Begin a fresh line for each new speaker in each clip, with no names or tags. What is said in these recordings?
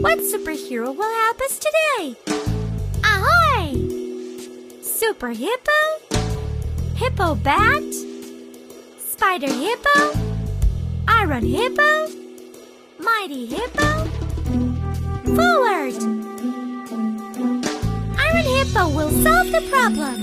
What superhero will help us today? Ahoy! Super Hippo? Hippo Bat? Spider Hippo? Iron Hippo? Mighty Hippo? Forward! Iron Hippo will solve the problem.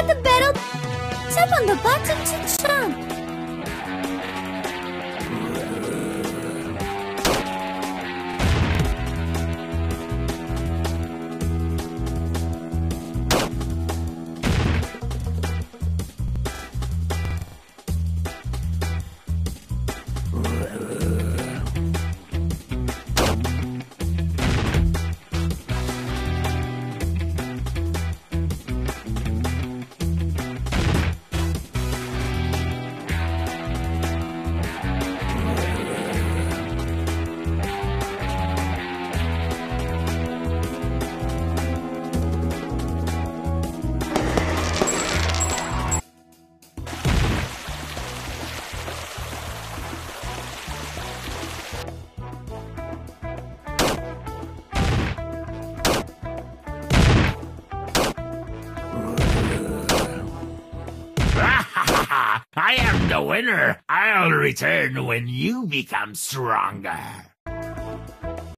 The battle tap on the button to jump!
The winner. I'll return when you become stronger.